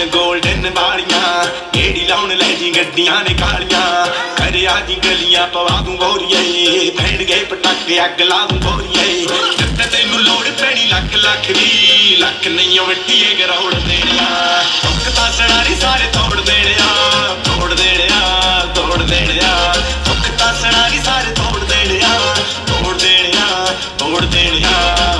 Golden golden ਵਾਲੀਆਂ ਢੇੜੀ ਲਾਉਣ ਲੈ ਜੀ ਗੱਡੀਆਂ ਨੇ ਕਾਲੀਆਂ। ਕਰਿਆ ਜੀ ਗਲੀਆਂ, ਪਵਾ ਦੂੰ ਬੋਰੀਏ। ਭੈਣ ਗਏ ਪਟਾਕੇ, ਅੱਗ ਲਾ ਦੂੰ ਬੋਰੀਏ। ਜਿੱਤੇ ਤੈਨੂੰ ਲੋੜ ਪੈਣੀ ਲੱਖ ਲੱਖ ਦੀ, ਲੱਖ ਨਹੀਂ ਮਿੱਟੀਏ ਗਰਾਉੜ ਦੇਣਾ ਹੁੱਕ ਸਾਰੇ ਤੋੜ ਦੇਣਿਆ ਤੋੜ ਦੇਣਿਆ ਤੋੜ ਦੇਣਿਆ। ਹੁੱਕ ਸਾਰੇ ਤੋੜ ਦੇਣਿਆ ਤੋੜ ਦੇਣਿਆ ਦੇਣਿਆ।